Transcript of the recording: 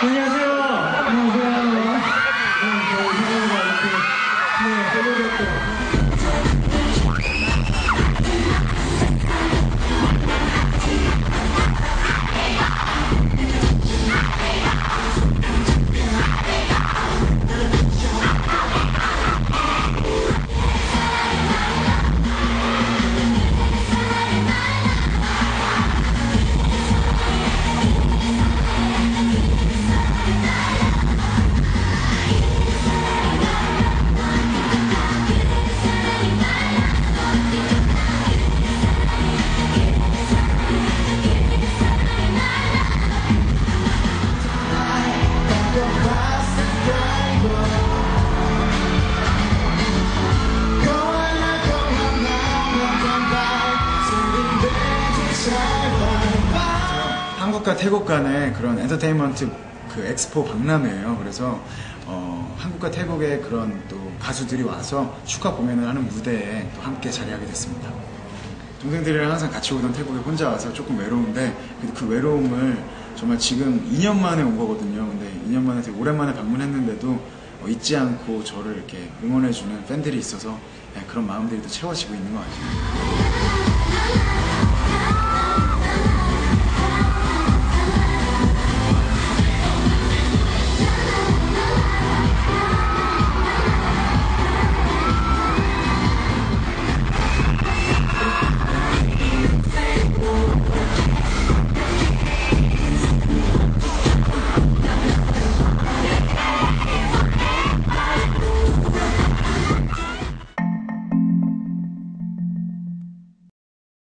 안녕하세요. 안녕하세요. 네, 저희 희동이가 이렇게 네, 솔로됐고 한국과 태국 간의 그런 엔터테인먼트 그 엑스포 박람회예요. 그래서 어, 한국과 태국의 그런 또 가수들이 와서 축하 공연을 하는 무대에 또 함께 자리하게 됐습니다. 동생들이랑 항상 같이 오던 태국에 혼자 와서 조금 외로운데 그, 그 외로움을 정말 지금 2년 만에 온 거거든요. 근데 2년 만에 되게 오랜만에 방문했는데도 어, 잊지 않고 저를 이렇게 응원해주는 팬들이 있어서 네, 그런 마음들이 또 채워지고 있는 것 같아요.